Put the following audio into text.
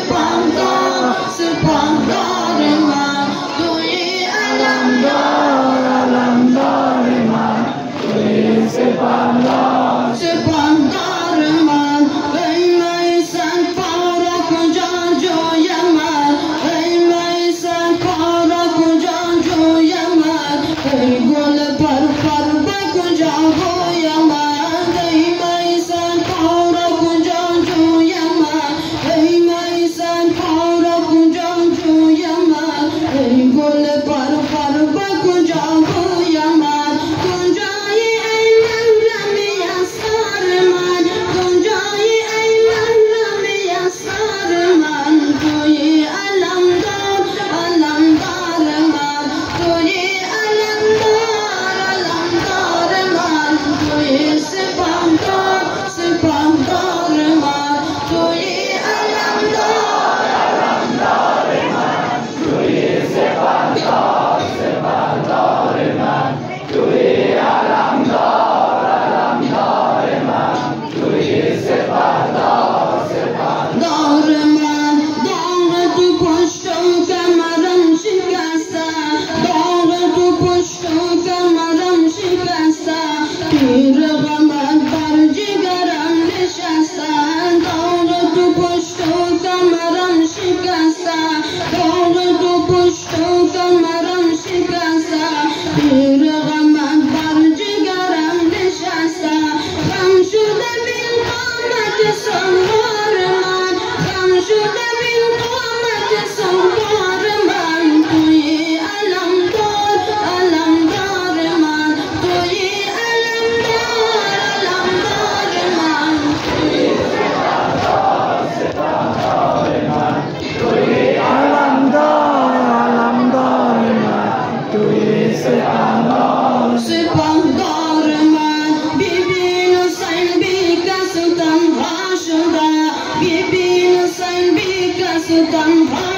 goodbye. حبيبي نسأل بك ستنهار